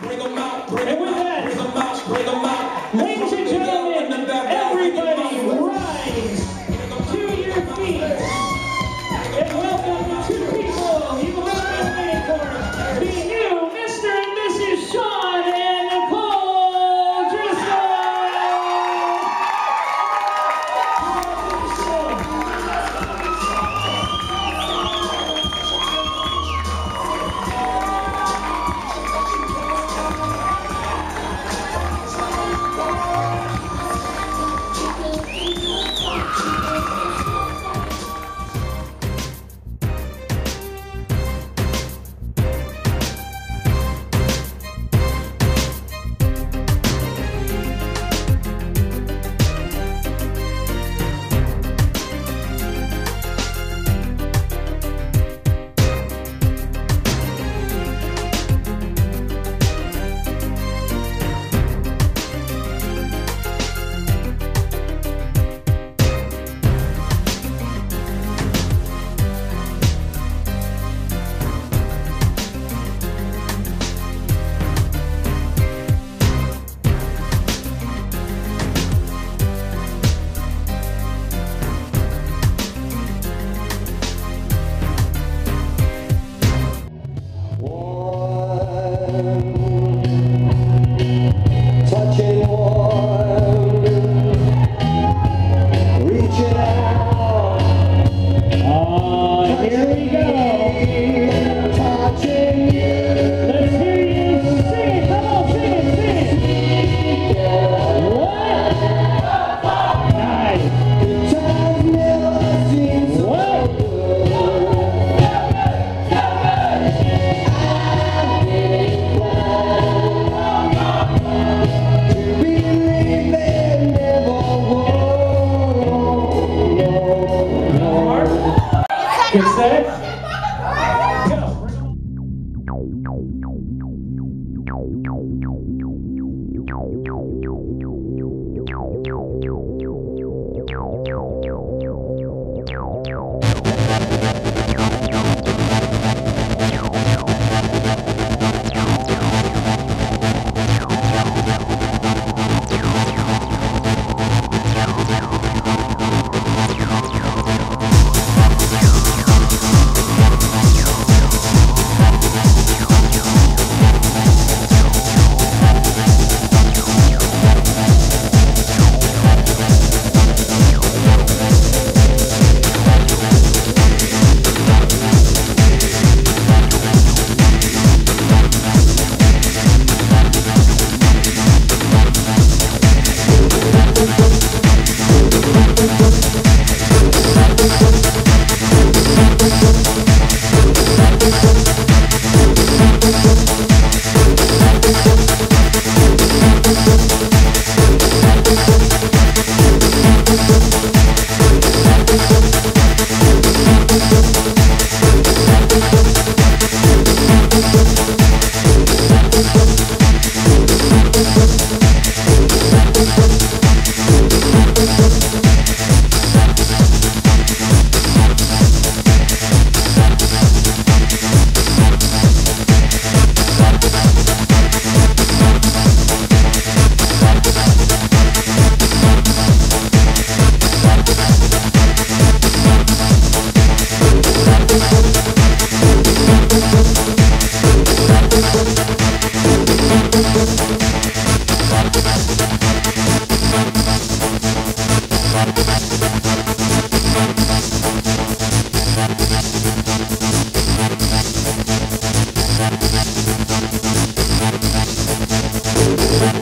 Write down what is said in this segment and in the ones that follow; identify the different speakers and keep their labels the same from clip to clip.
Speaker 1: Bring them out. Bring them out. Bring them out. Bring them out.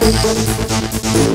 Speaker 1: Thank